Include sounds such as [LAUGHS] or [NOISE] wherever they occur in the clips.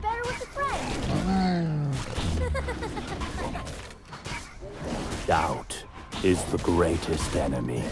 better with a friend. [LAUGHS] Doubt is the greatest enemy.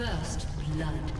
First blood.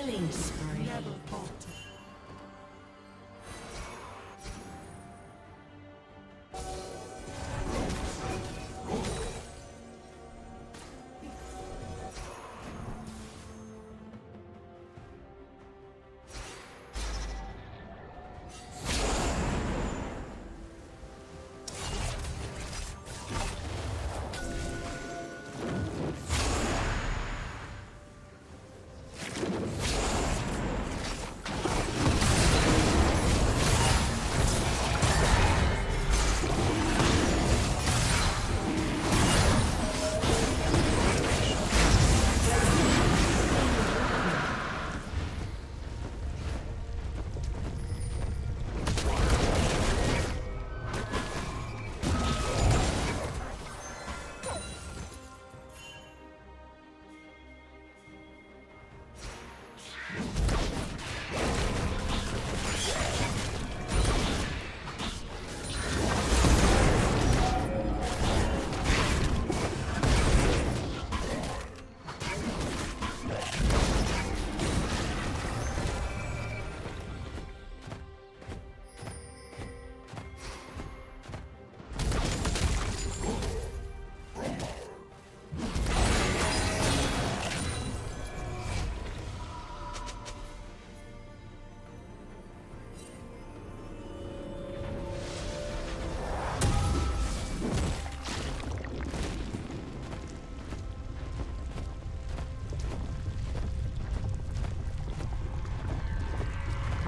Killing spree.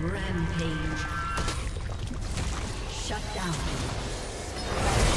Rampage. Shut down.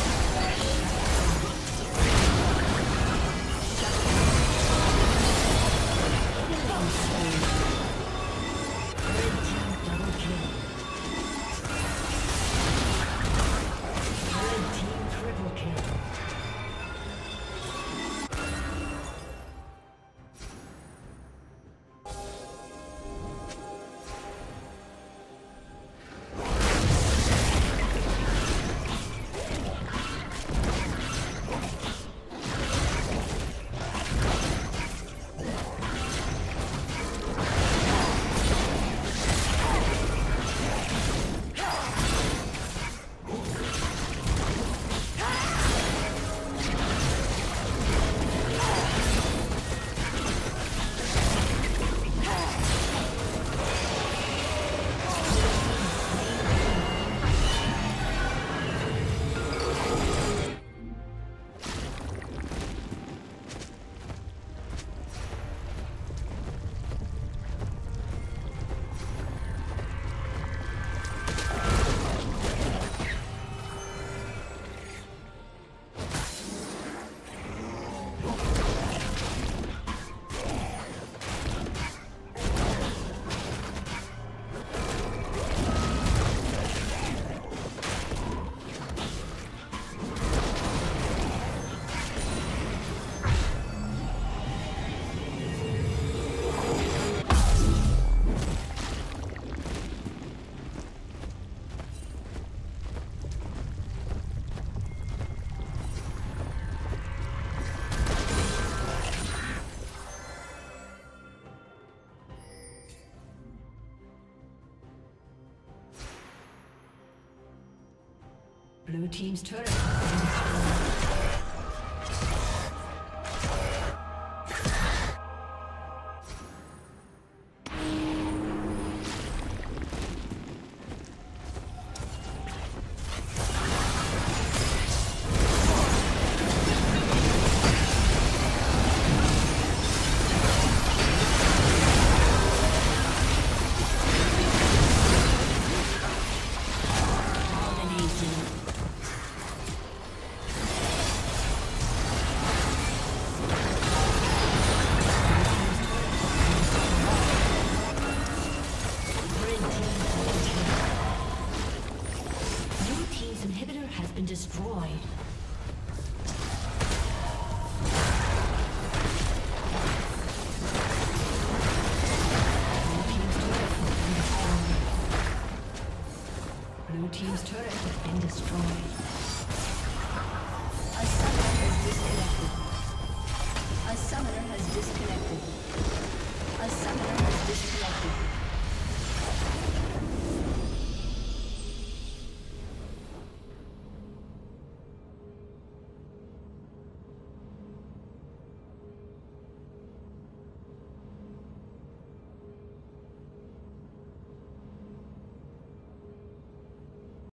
Blue Team's turret.